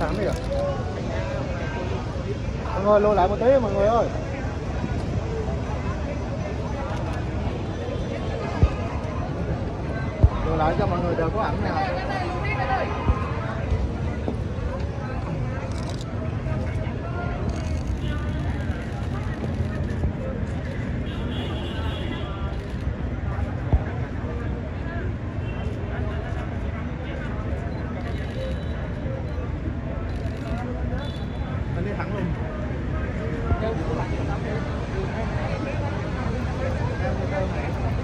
sẵn đi ạ. Mọi người lùi lại một tí, mọi người ơi. Lùi lại cho mọi người đều có ảnh nè anh đi thẳng luôn Thank you.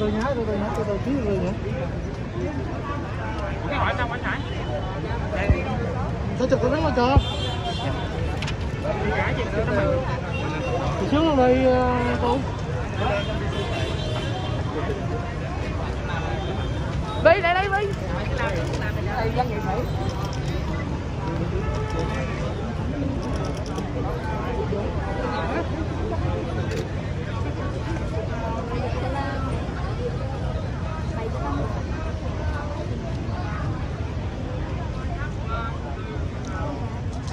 tôi nhá tôi tôi nhá tôi tôi chứ rồi nhá. Cái hỏi sao anh hải tôi chụp cái đó mà cho. Cả gì nữa đó tôi thì xuống đây ờ, cô Vi lại đây Vi. rồi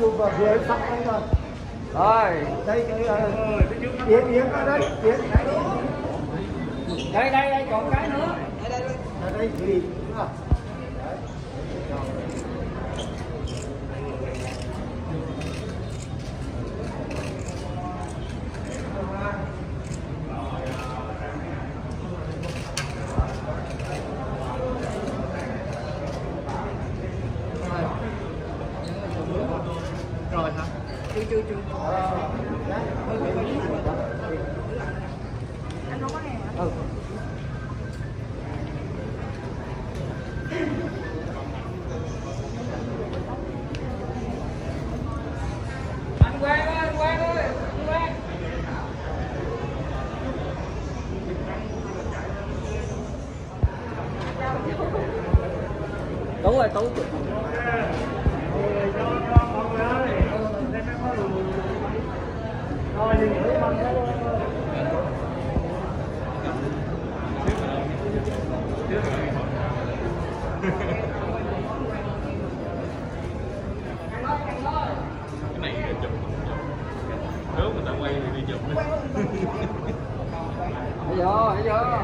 Chụp vào dưới sẵn anh rồi rồi đây cái yến yến ở đây. Yến đây đây đây còn cái nữa. Ở đây thì đúng không rồi hả? Chưa chưa chưa. Anh không có ừ. Anh quang ơi anh quang ơi anh quang. Tú ơi tú cái này chụp nếu người ta quay thì đi chụp đi bây giờ bây giờ